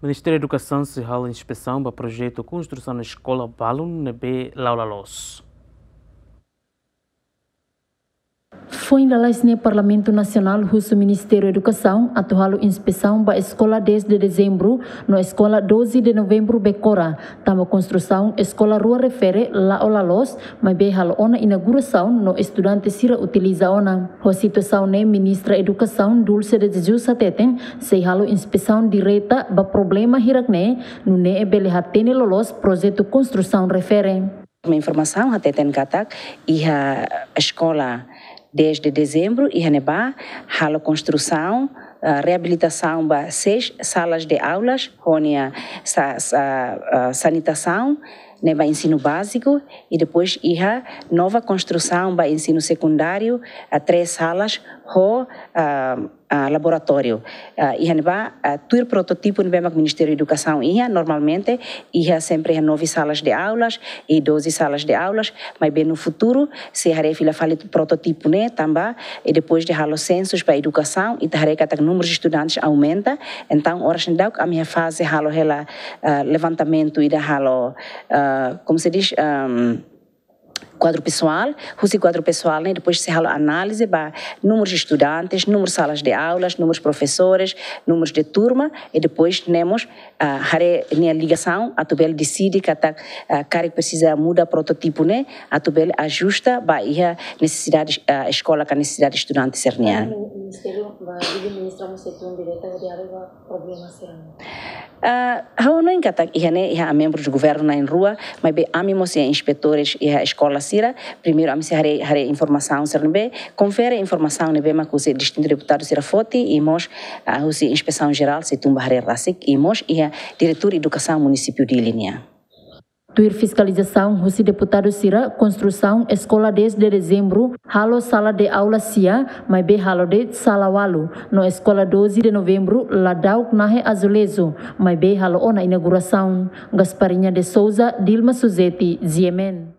Ministério da Educação se rala inspeção para projeto construção na escola Balun Nebe Laulalos. Foi no Parlamento Nacional o Ministério da Educação atual inspeção da escola desde dezembro na escola 12 de novembro Becora. Tama construção escola Rua Refere La Olalos, mas bem hal ona inauguração no estudante sira utiliza ona. A situação ne ministra Educação Dulce de Jesus Sateten se halo inspeção direta ba problema hirakne no ne ebele hatene lolos projeto construção refere. Uma informação até tem katak e a escola desde dezembro e Haneba, a construção, reabilitação de seis salas de aulas, onde a, a, a sanitação, neba ensino básico e depois ia nova construção para ensino secundário, a três salas, ho, uh, uh, laboratório. Uh, ia neba uh, prototipo no Ministério da Educação ia normalmente ia sempre nove salas de aulas e doze salas de aulas, mas bem no futuro se harei fila fale prototipo né também e depois de halo censos para educação e harei que o número de estudantes aumenta, então horas não a minha fase halo ela uh, levantamento e da halo uh, como se diz um, quadro pessoal, o quadro pessoal, né? depois se fala análise para números de estudantes, números de salas de aulas, números de professores, números de turma, e depois temos a uh, ligação, a tubel decide que a uh, precisa mudar prototipo, né? a tubel ajusta para a necessidade, a escola com a necessidade de estudante ser Uh, não encata ihane iha membros do governo na rua, mas be amimos e inspetores e a escola sira, primeiro amisi hare hare informação ser be, confere informação nebe mas o distinto deputado sira foti e mos a uh, inspeção geral se tumba hare rasik e mos diretor educação município de linha. Tuir fiscalização, Rossi deputado Sira, construção, escola desde dezembro, halo sala de aula sia, mas be halo de sala walu, no escola 12 de novembro, ladau nahe azulezo, mas be halo ona inauguração. Gasparinha de Souza, Dilma Suzeti, Ziemen.